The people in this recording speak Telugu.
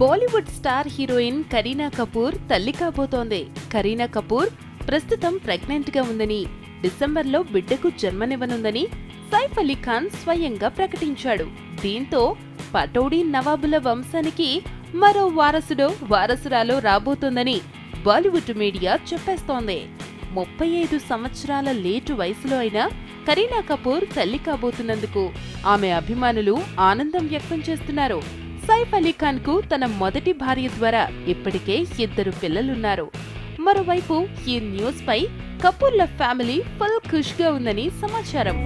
బాలీవుడ్ స్టార్ హీరోయిన్ కరీనా కపూర్ తల్లి కాబోతోంది. కరీనా కపూర్ ప్రస్తుతం ప్రెగ్నెంట్గా ఉందని డిసెంబర్లో బిడ్డకు జన్మనివ్వనుందని సైఫ్ అలీ ఖాన్ స్వయంగా ప్రకటించాడు. దీంతో పటోడీ నవాబుల వంశానికి మరో వారసుడో వారసురాలో రాబోతోందని బాలీవుడ్ మీడియా చెప్పేస్తోంది. ముప్పై ఐదు సంవత్సరాల లేటు వయసులో అయినా కరీనా కపూర్ తల్లి కాబోతున్నందుకు ఆమె అభిమానులు ఆనందం వ్యక్తం చేస్తున్నారు. సైఫ్ అలీ ఖాన్కు తన మొదటి భార్య ద్వారా ఇప్పటికే ఇద్దరు పిల్లలున్నారు. మరోవైపు ఈ న్యూస్ పై కపూర్ల ఫ్యామిలీ ఫుల్ ఖుష్గా ఉందని సమాచారం.